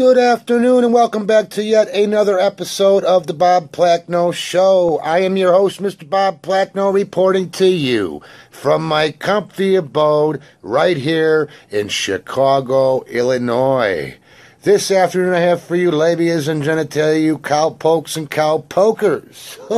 Good afternoon and welcome back to yet another episode of the Bob Plachno Show. I am your host, Mr. Bob Plachno, reporting to you from my comfy abode right here in Chicago, Illinois. This afternoon I have for you labias and genitalia, you cow pokes and cow pokers.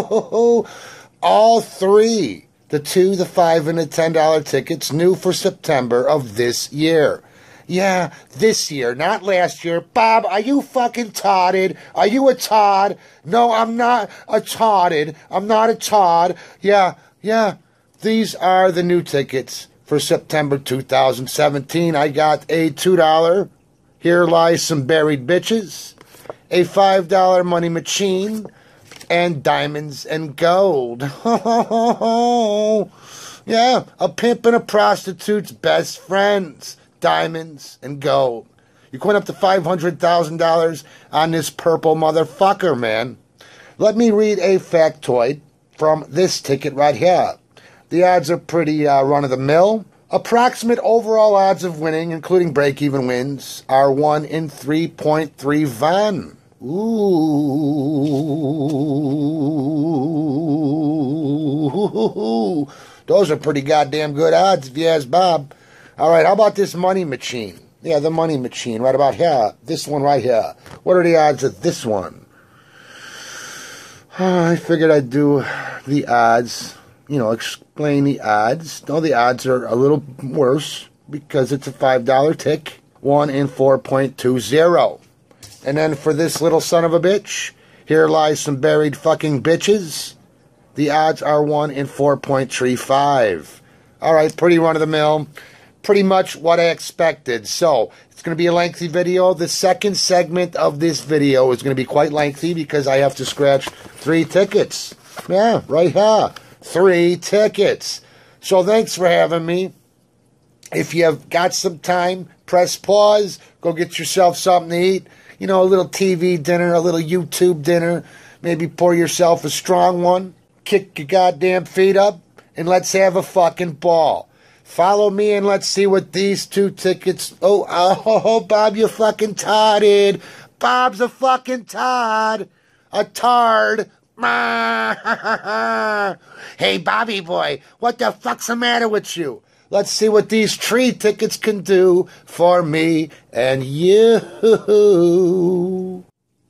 All three, the two, the five, and the ten dollar tickets new for September of this year. Yeah, this year, not last year. Bob, are you fucking todded? Are you a Todd? No, I'm not a Todded. I'm not a Todd. Yeah, yeah. These are the new tickets for September 2017. I got a $2 Here Lies Some Buried Bitches, a $5 Money Machine, and Diamonds and Gold. yeah, a pimp and a prostitute's best friends diamonds, and gold. You're going up to $500,000 on this purple motherfucker, man. Let me read a factoid from this ticket right here. The odds are pretty uh, run of the mill. Approximate overall odds of winning, including break even wins, are 1 in 3.3 Van. Ooh. Those are pretty goddamn good odds, if you ask Bob. All right, how about this money machine? Yeah, the money machine, right about here. This one right here. What are the odds of this one? I figured I'd do the odds, you know, explain the odds. No, the odds are a little worse because it's a $5 tick. 1 in 4.20. And then for this little son of a bitch, here lies some buried fucking bitches. The odds are 1 in 4.35. All right, pretty run of the mill pretty much what I expected. So it's going to be a lengthy video. The second segment of this video is going to be quite lengthy because I have to scratch three tickets. Yeah, right here. Three tickets. So thanks for having me. If you have got some time, press pause. Go get yourself something to eat. You know, a little TV dinner, a little YouTube dinner. Maybe pour yourself a strong one. Kick your goddamn feet up and let's have a fucking ball. Follow me and let's see what these two tickets. Oh, oh, oh Bob, you fucking todded. Bob's a fucking Todd. A tard. hey, Bobby boy, what the fuck's the matter with you? Let's see what these tree tickets can do for me and you.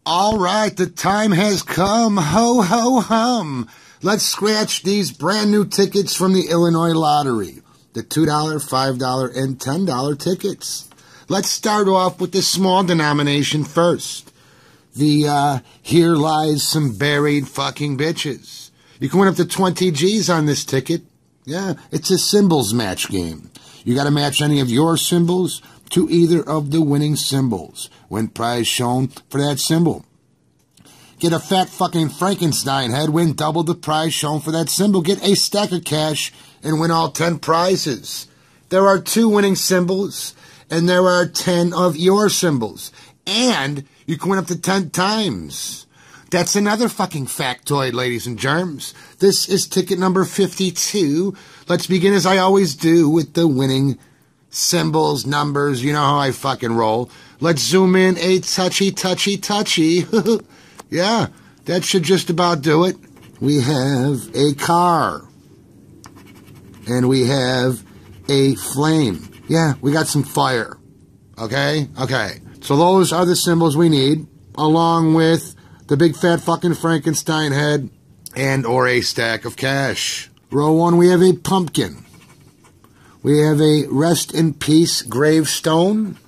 All right, the time has come. Ho, ho, hum. Let's scratch these brand new tickets from the Illinois Lottery the $2, $5, and $10 tickets. Let's start off with the small denomination first. The uh, Here Lies Some Buried Fucking Bitches. You can win up to 20 G's on this ticket. Yeah, it's a symbols match game. You got to match any of your symbols to either of the winning symbols. Win prize shown for that symbol. Get a fat fucking Frankenstein head, win double the prize shown for that symbol. Get a stack of cash and win all 10 prizes. There are two winning symbols, and there are 10 of your symbols. And you can win up to 10 times. That's another fucking factoid, ladies and germs. This is ticket number 52. Let's begin as I always do with the winning symbols, numbers. You know how I fucking roll. Let's zoom in a touchy, touchy, touchy. yeah, that should just about do it. We have a car and we have a flame. Yeah, we got some fire. Okay? Okay. So those are the symbols we need, along with the big fat fucking Frankenstein head and or a stack of cash. Row one, we have a pumpkin. We have a rest in peace gravestone.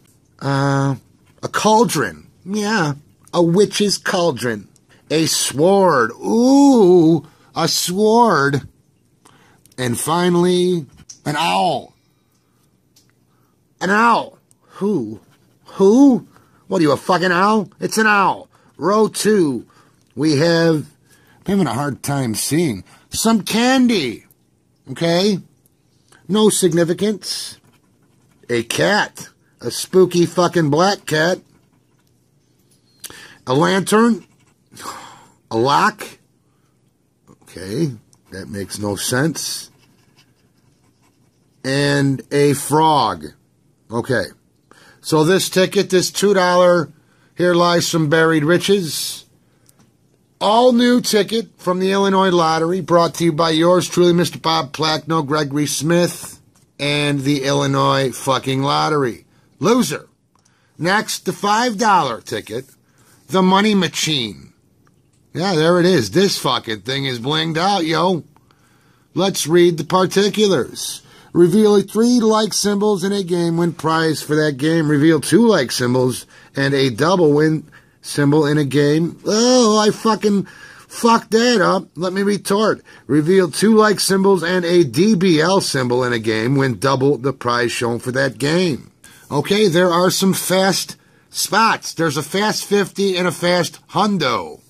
Uh, a cauldron. Yeah, a witch's cauldron. A sword. Ooh, a sword. And finally, an owl. An owl. Who? Who? What are you, a fucking owl? It's an owl. Row two, we have, I'm having a hard time seeing, some candy. Okay? No significance. A cat. A spooky fucking black cat. A lantern. A lock. Okay. That makes no sense. And a frog. Okay. So this ticket, this $2 Here lies some buried riches. All new ticket from the Illinois Lottery, brought to you by yours truly, Mr. Bob Plachno, Gregory Smith, and the Illinois fucking Lottery. Loser. Next, the $5 ticket, the Money Machine. Yeah, there it is. This fucking thing is blinged out, yo. Let's read the particulars. Reveal three like symbols in a game, win prize for that game. Reveal two like symbols and a double win symbol in a game. Oh, I fucking fucked that up. Let me retort. Reveal two like symbols and a DBL symbol in a game, win double the prize shown for that game. Okay, there are some fast spots. There's a fast 50 and a fast hundo.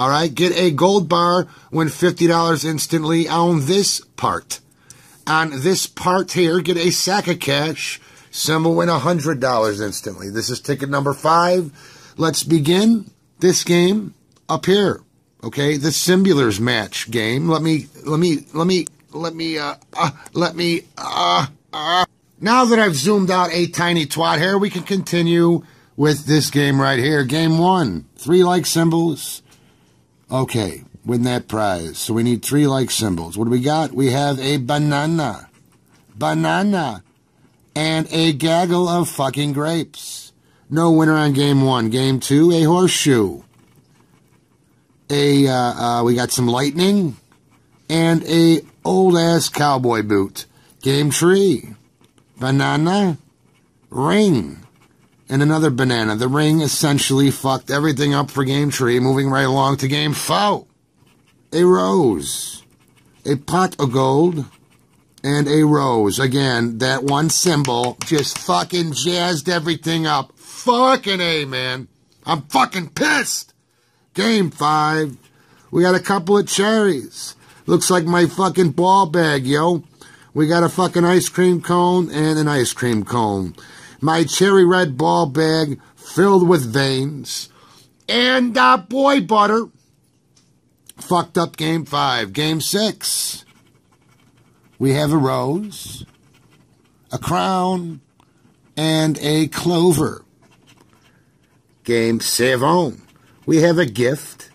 All right, get a gold bar, win $50 instantly on this part on this part here, get a sack of cash. Will win $100 instantly. This is ticket number five. Let's begin this game up here. Okay, the Simulars match game. Let me, let me, let me, let me, uh, uh let me, uh, uh. Now that I've zoomed out a tiny twat here, we can continue with this game right here. Game one. Three like symbols. Okay, win that prize. So we need three like symbols. What do we got? We have a banana, banana, and a gaggle of fucking grapes. No winner on game one. Game two, a horseshoe. A uh, uh, we got some lightning, and a old ass cowboy boot. Game three, banana, ring, and another banana. The ring essentially fucked everything up for game three. Moving right along to game four a rose, a pot of gold, and a rose. Again, that one symbol just fucking jazzed everything up. Fucking A, man. I'm fucking pissed. Game five. We got a couple of cherries. Looks like my fucking ball bag, yo. We got a fucking ice cream cone and an ice cream cone. My cherry red ball bag filled with veins. And uh, boy butter fucked up game five. Game six, we have a rose, a crown, and a clover. Game seven, we have a gift,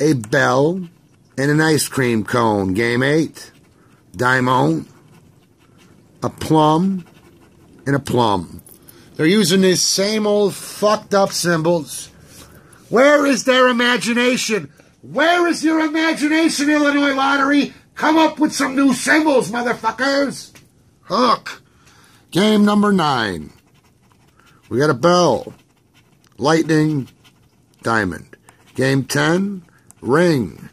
a bell, and an ice cream cone. Game eight, diamond, a plum, and a plum. They're using these same old fucked up symbols. Where is their imagination? Where is your imagination, Illinois Lottery? Come up with some new symbols, motherfuckers. Hook. Game number nine. We got a bell, lightning, diamond. Game 10, ring,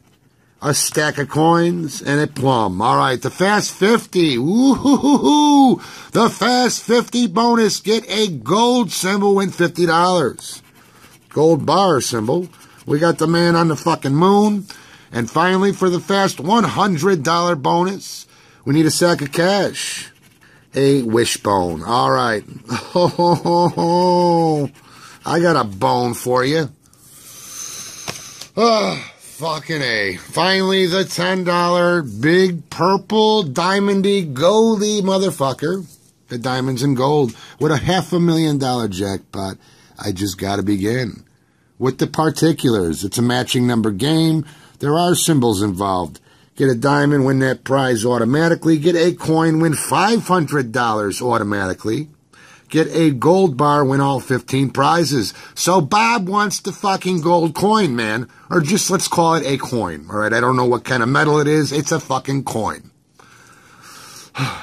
a stack of coins, and a plum. All right, the Fast 50. Woo-hoo-hoo-hoo. The Fast 50 bonus. Get a gold symbol, win $50. Gold bar symbol we got the man on the fucking moon. And finally, for the fast $100 bonus, we need a sack of cash. A wishbone. All right. Oh, I got a bone for you. Ah, fucking A. Finally, the $10 big purple diamondy goldy motherfucker. The diamonds and gold with a half a million dollar jackpot. I just gotta begin with the particulars. It's a matching number game. There are symbols involved. Get a diamond, win that prize automatically. Get a coin, win $500 automatically. Get a gold bar, win all 15 prizes. So Bob wants the fucking gold coin, man. Or just let's call it a coin. All right, I don't know what kind of metal it is. It's a fucking coin.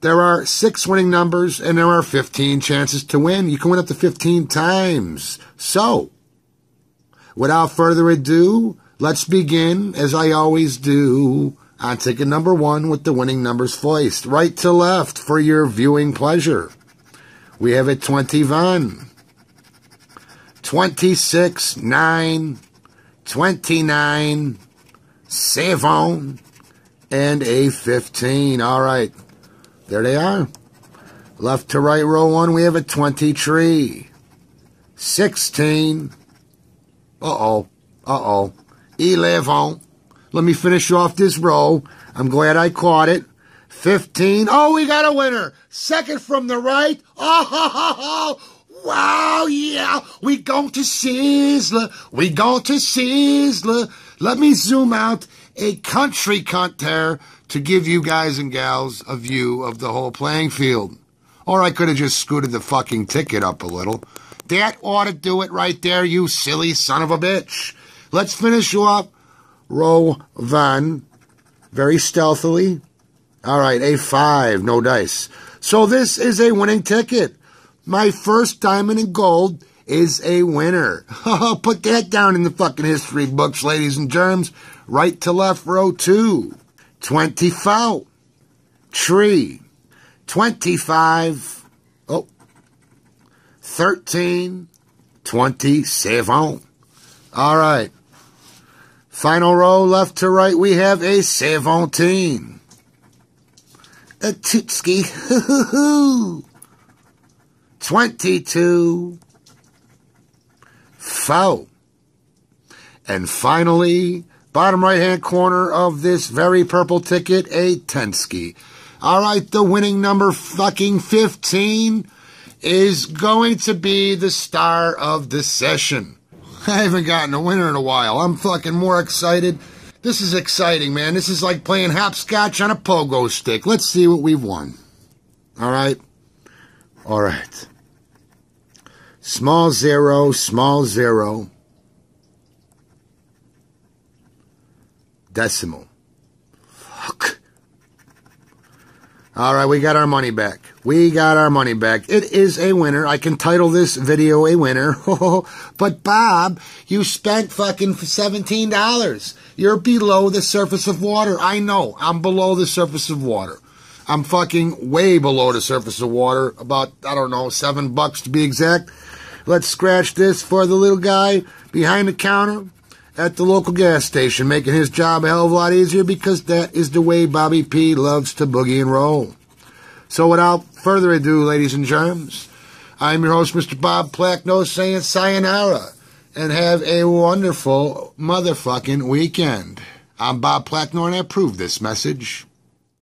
There are six winning numbers and there are 15 chances to win. You can win up to 15 times. So, Without further ado, let's begin, as I always do, on ticket number one with the winning numbers foist, right to left for your viewing pleasure. We have a 21, 26, 9, 29, 7, and a 15. All right, there they are. Left to right row one, we have a 23, 16, uh-oh. Uh-oh. Eleven. Let me finish off this row. I'm glad I caught it. 15. Oh, we got a winner. Second from the right. Ah, oh, ho, ho, ho. wow, yeah, we going to Sizzler, we going to Sizzler. Let me zoom out a country there to give you guys and gals a view of the whole playing field. Or I could have just scooted the fucking ticket up a little. That ought to do it right there, you silly son of a bitch. Let's finish you up. Row van. Very stealthily. All right, A5, no dice. So this is a winning ticket. My first diamond and gold is a winner. Put that down in the fucking history books, ladies and germs. Right to left, row two. 24. Tree. 25. Oh. 13. 27. All right. Final row, left to right, we have a 17. A Tootski. 22. Foul. And finally, bottom right hand corner of this very purple ticket, a Tensky. All right, the winning number fucking 15 is going to be the star of the session. I haven't gotten a winner in a while. I'm fucking more excited. This is exciting, man. This is like playing hopscotch on a pogo stick. Let's see what we've won. All right? All right. Small zero, small zero. Decimal. Fuck. All right, we got our money back. We got our money back. It is a winner. I can title this video a winner. but Bob, you spent fucking $17. You're below the surface of water. I know. I'm below the surface of water. I'm fucking way below the surface of water. About, I don't know, seven bucks to be exact. Let's scratch this for the little guy behind the counter at the local gas station, making his job a hell of a lot easier because that is the way Bobby P loves to boogie and roll. So without further ado, ladies and germs, I'm your host, Mr. Bob Placknose, saying sayonara and have a wonderful motherfucking weekend. I'm Bob Placknor and I approve this message.